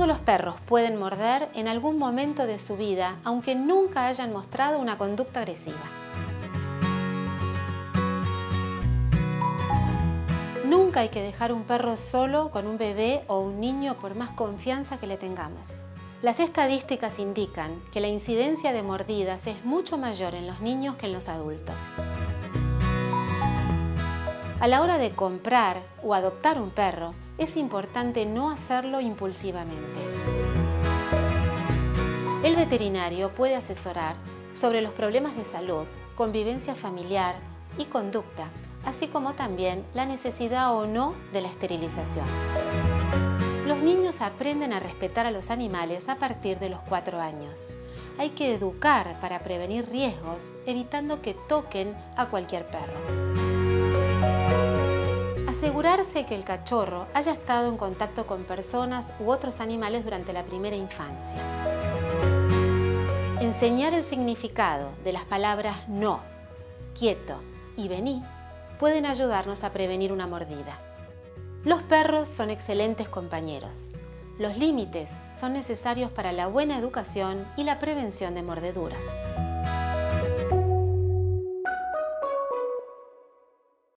Todos los perros pueden morder en algún momento de su vida, aunque nunca hayan mostrado una conducta agresiva. Nunca hay que dejar un perro solo con un bebé o un niño por más confianza que le tengamos. Las estadísticas indican que la incidencia de mordidas es mucho mayor en los niños que en los adultos. A la hora de comprar o adoptar un perro, es importante no hacerlo impulsivamente. El veterinario puede asesorar sobre los problemas de salud, convivencia familiar y conducta, así como también la necesidad o no de la esterilización. Los niños aprenden a respetar a los animales a partir de los cuatro años. Hay que educar para prevenir riesgos, evitando que toquen a cualquier perro. Asegurarse que el cachorro haya estado en contacto con personas u otros animales durante la primera infancia. Enseñar el significado de las palabras no, quieto y vení pueden ayudarnos a prevenir una mordida. Los perros son excelentes compañeros. Los límites son necesarios para la buena educación y la prevención de mordeduras.